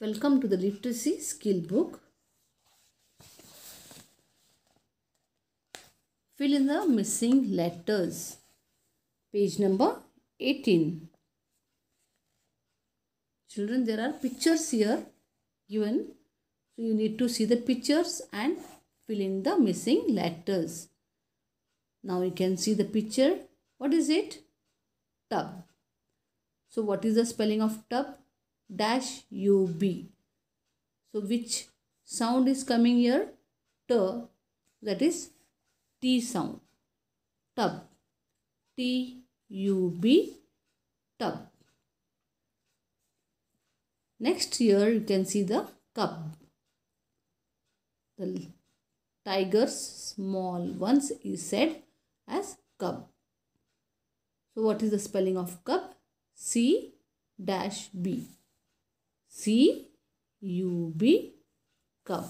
Welcome to the Literacy Skill Book. Fill in the missing letters. Page number 18. Children, there are pictures here given. So you need to see the pictures and fill in the missing letters. Now you can see the picture. What is it? Tub. So what is the spelling of tub? Dash UB. So which sound is coming here? T. That is T sound. Tub. T U B. Tub. Next here you can see the cub. The tiger's small ones is said as cub. So what is the spelling of cub? C dash B. C U B cub.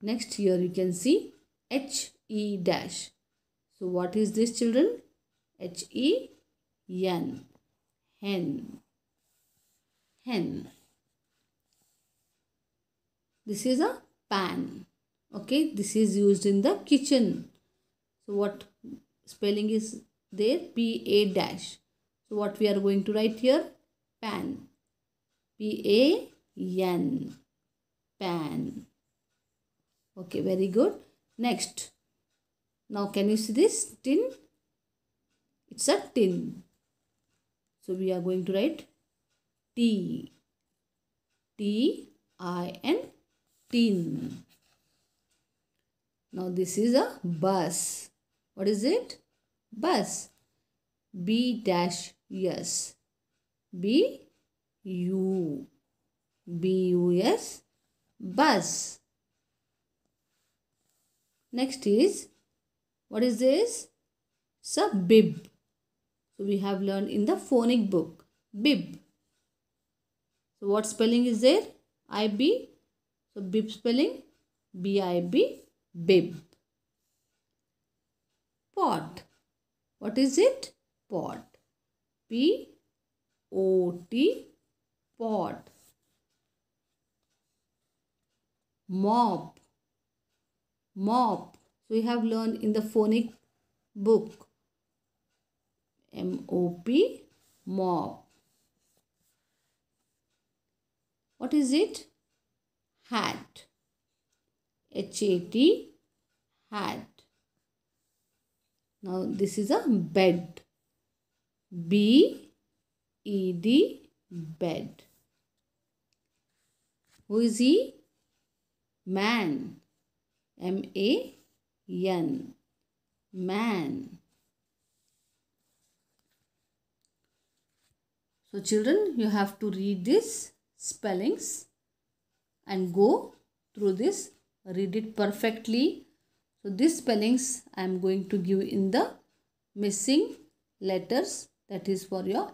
Next here you can see H E dash. So what is this children? H E N. Hen. Hen. This is a pan. Okay, this is used in the kitchen. So what spelling is there? P A dash. So what we are going to write here? Pan. P A N. Pan. Okay, very good. Next. Now can you see this tin? It's a tin. So we are going to write T. T I N. Tin. Now this is a bus. What is it? Bus. B dash S. B U. B U S. Bus. Next is what is this? It's a bib. So we have learned in the phonic book. Bib. So what spelling is there? I B. So bib spelling B I B. Bib. Pot. What is it? Pot. P O T. Pot. Mop. Mop. So we have learned in the phonic book. M O P. Mop. What is it? Hat. H A T. Hat. Now this is a bed. B E D. Bed. Who is he? Man. M A N. Man. So children, you have to read these spellings and go through this. Read it perfectly. So these spellings I am going to give in the missing letters that is for your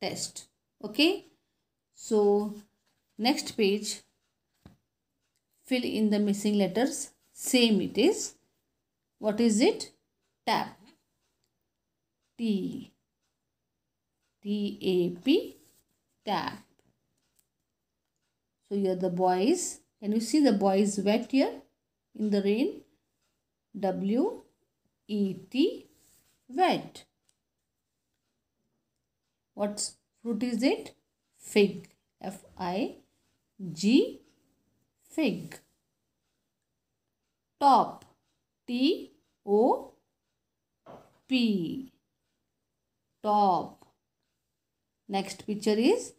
test. Okay. So next page fill in the missing letters. Same it is. What is it? Tap t. T a p. Tap so here the boys can you see the boys wet here? In the rain? W e t. Wet. What fruit is it? Fig. F i g fig. Top. T. O. P. Top. Next picture is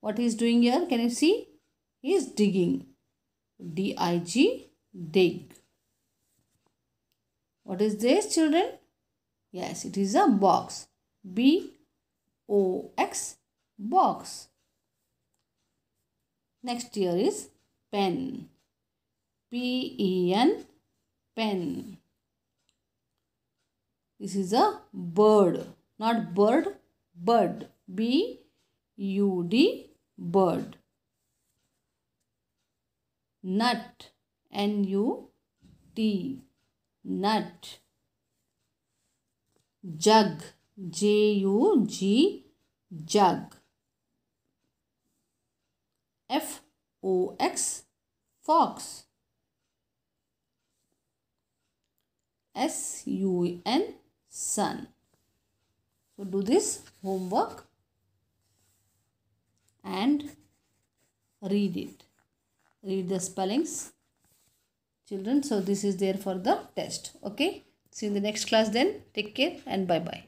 what he is doing here can you see? He is digging. D i g dig. What is this children? Yes it is a box. B o x box. Next here is pen. P e n pen. This is a bird not bird bird. B u d bird. Nut n u t. Nut. Jug j u g jug. F O X fox. S U N sun. So do this homework and read it. Read the spellings children. So this is there for the test. Okay. See you in the next class then. Take care and bye bye.